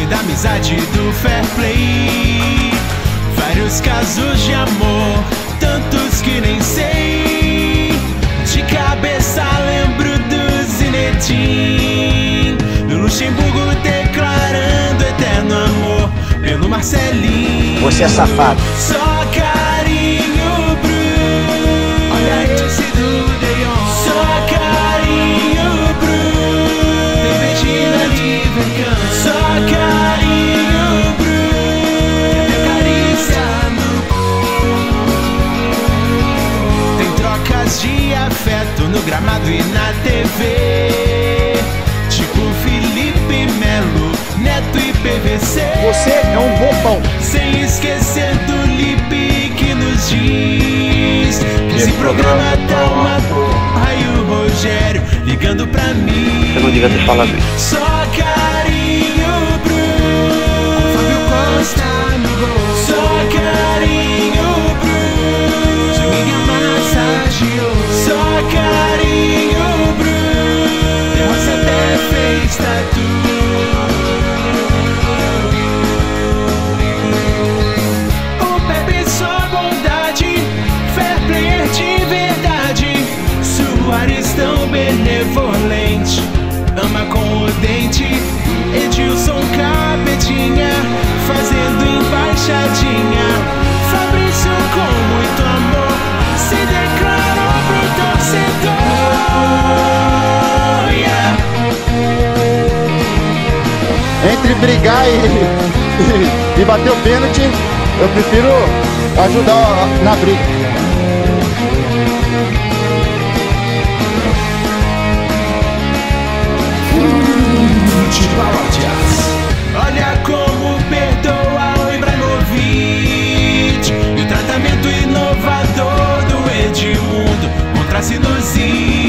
da amizade do fair play. Vários casos de amor, tantos que nem sei. De cabeça lembro do Zinedine. No Luxemburgo declarando eterno amor pelo Marcelinho. Você é safado. Só de afeto no gramado e na TV. Tipo Felipe Melo, Neto e PVC. Você é um bobão. Sem esquecer do Lipe que nos diz que esse programa tá uma porra e o Rogério ligando pra mim. Eu não devia ter falado isso. Só carinho, Soares tão benevolente, ama com o dente. Edilson Capetinha, fazendo embaixadinha. Fabrício com muito amor, se declarou pro torcedor. Yeah. Entre brigar e, e, e bater o pênalti, eu prefiro ajudar na briga. you